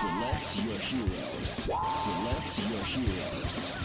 Select your heroes. Select your heroes.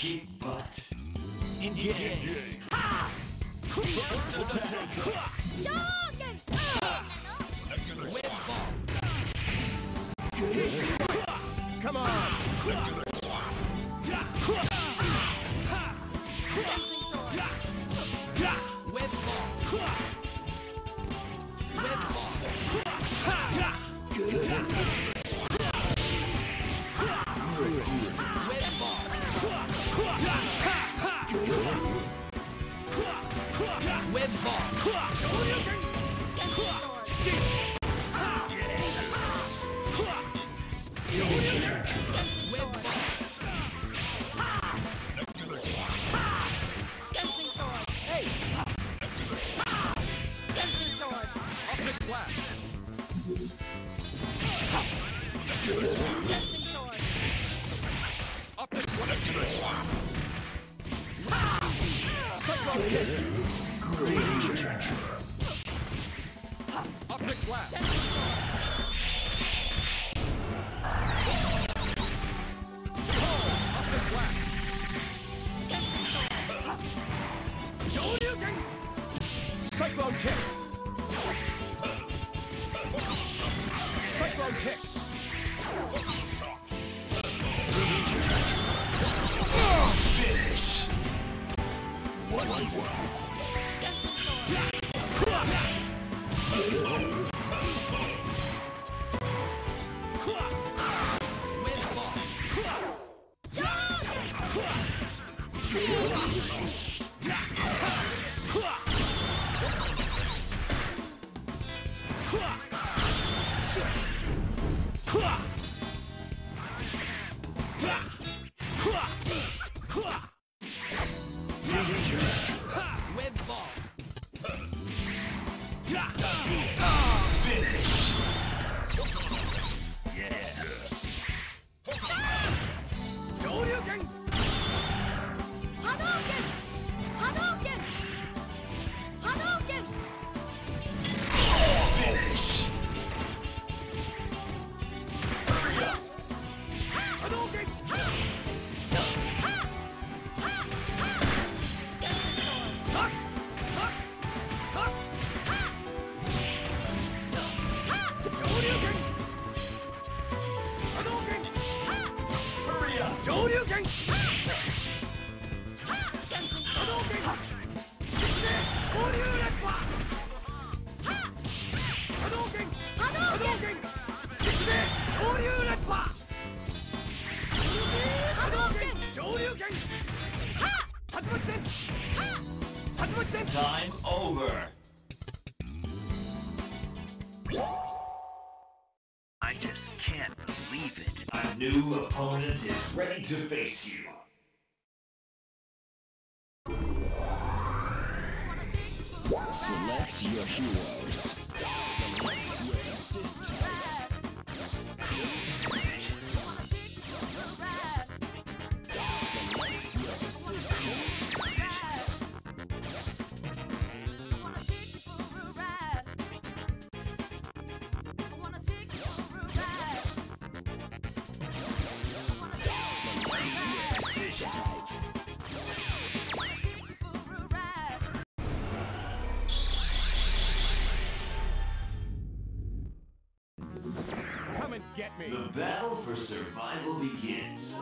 Kick butt. Engage! Whip Whip ball! Time over. I just can't believe it. A new opponent is ready to face you. Select your heroes. Me! The battle for survival begins.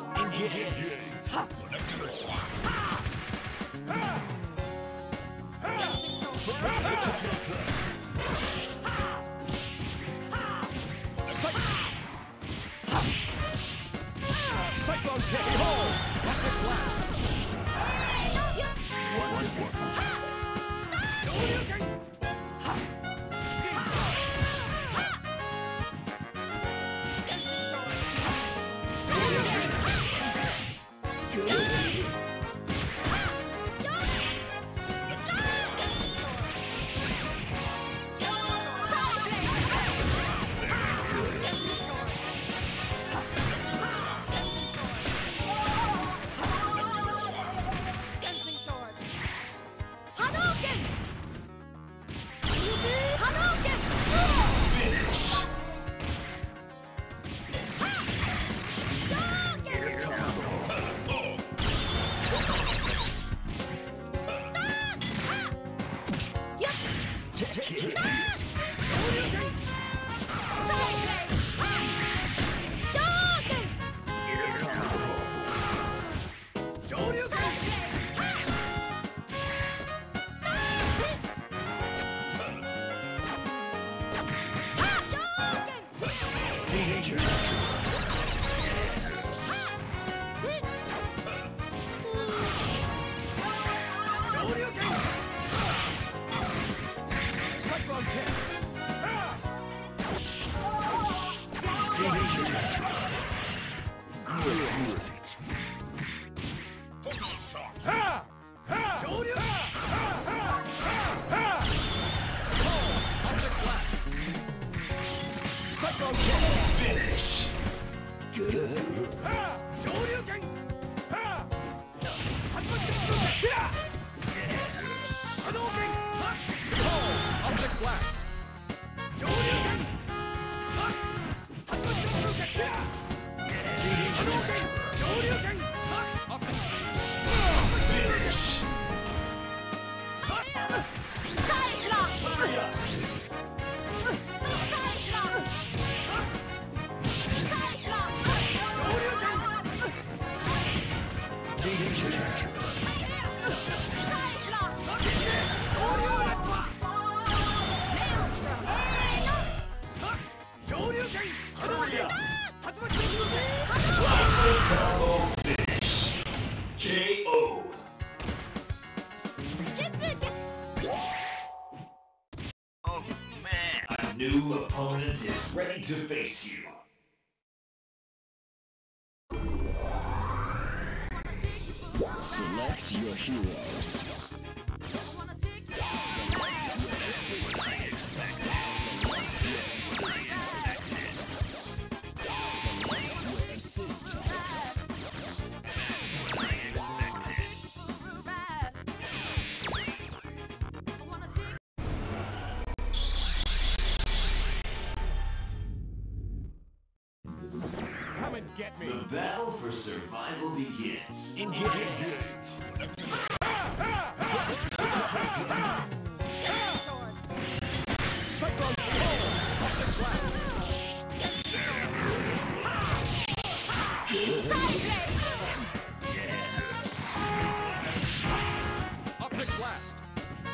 Take your measure. ready to face you. Select your heroes.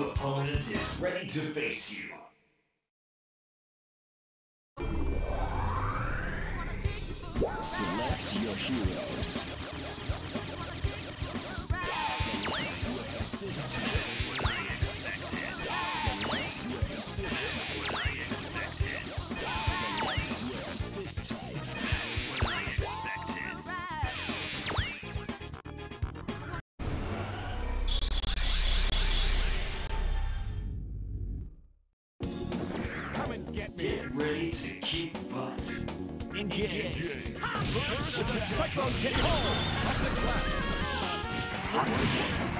opponent is ready to face Engage! Cyclone Kick Hole! Up the!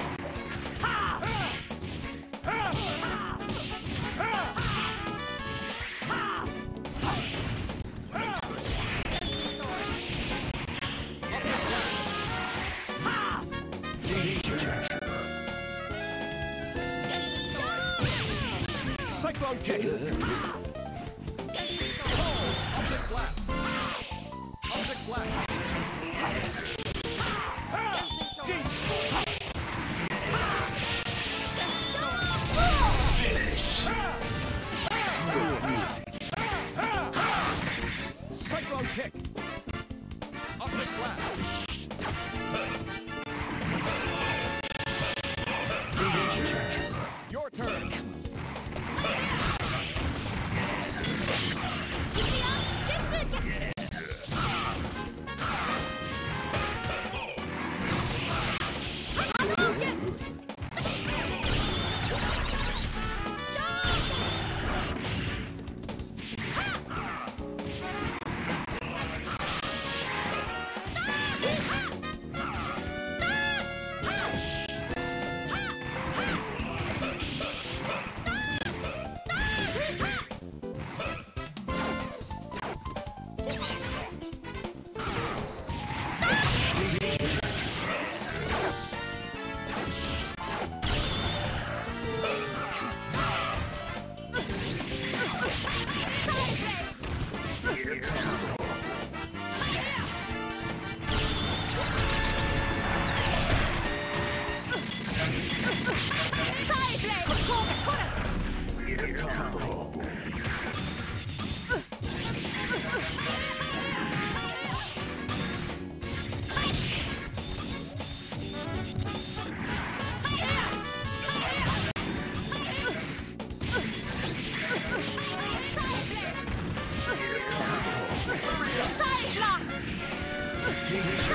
King.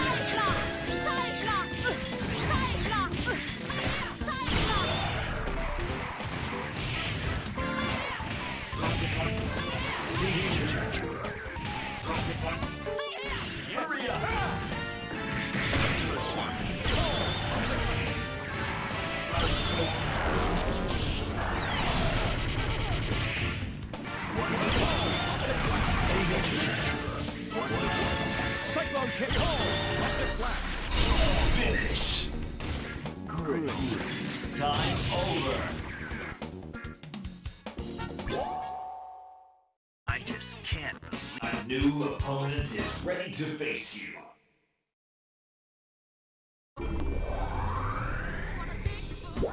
going to face you.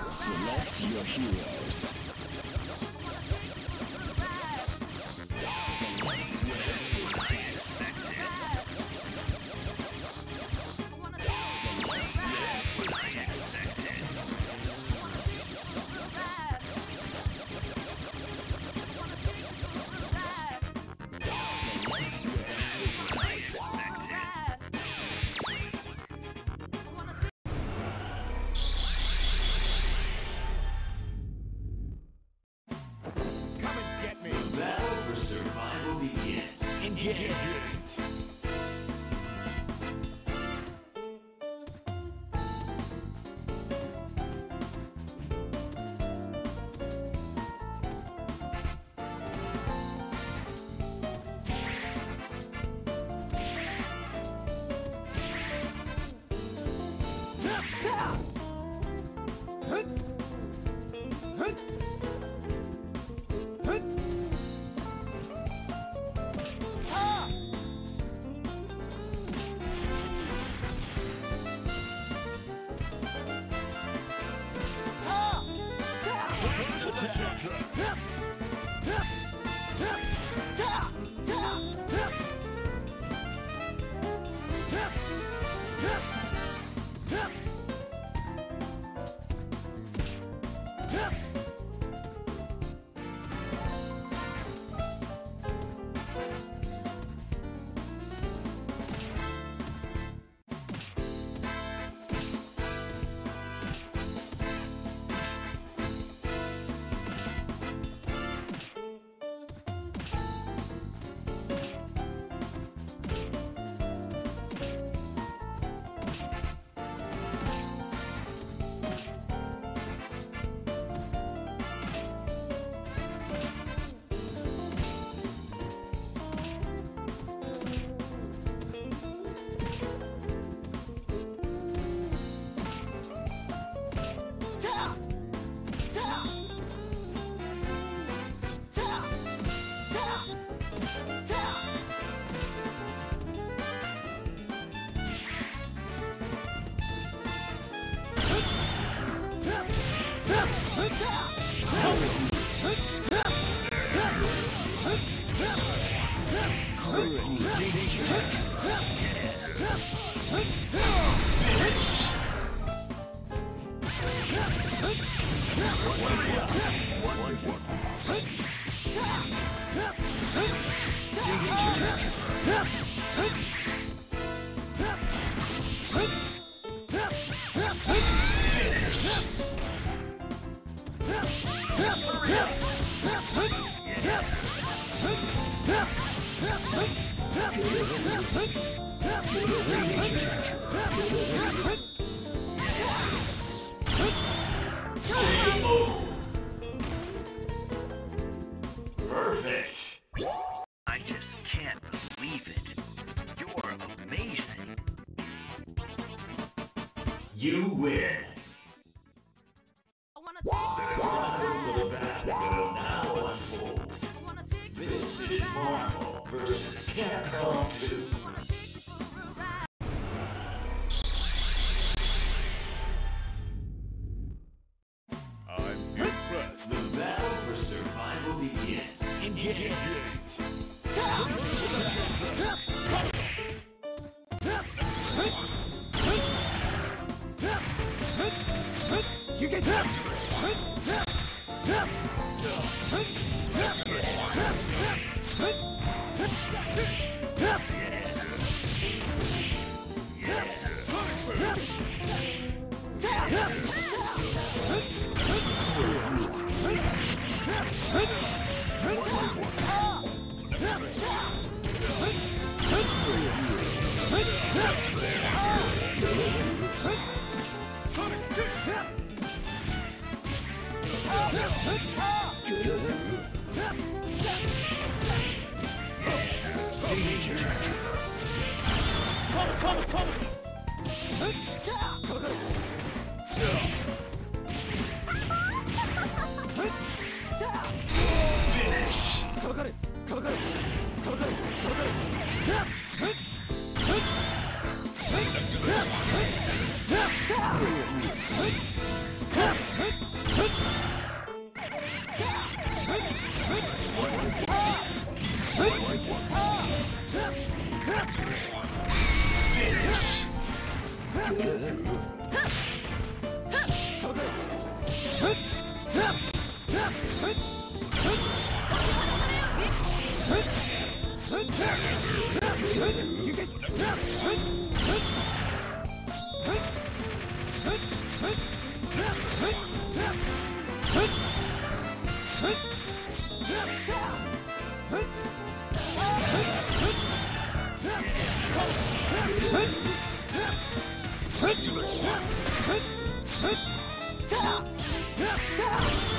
Select your heroes. Huh? Huh?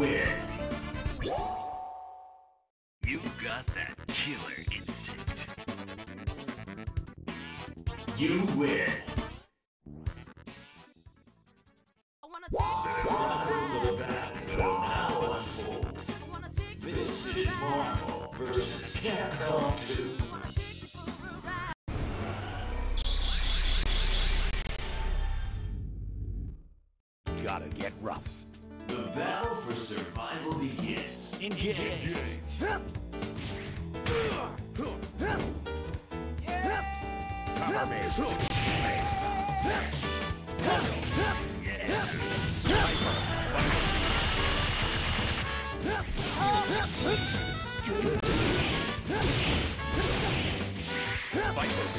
win. You got that killer instinct. You win. Fight for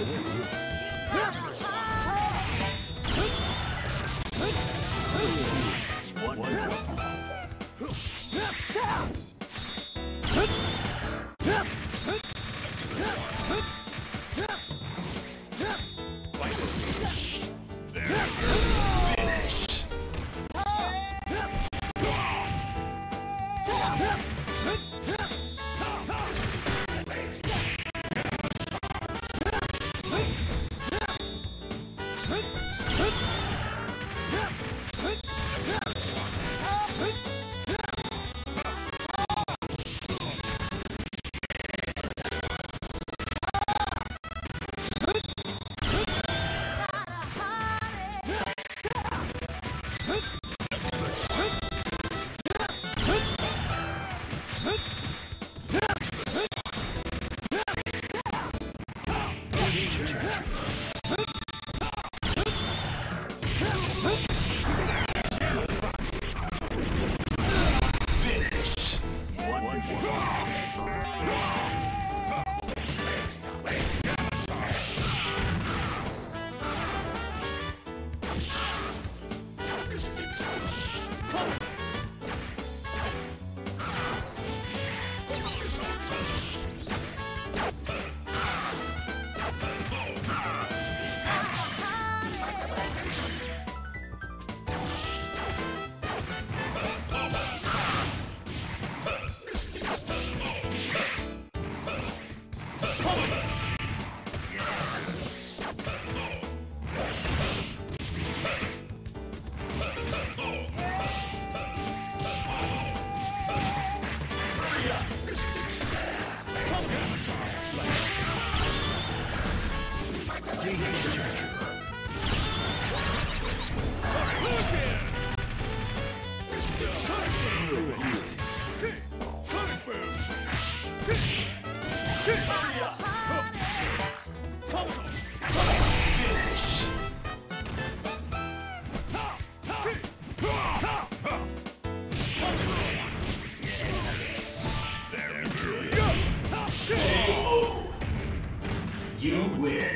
me. Win.